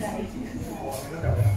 Thank you.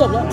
จบแล้ว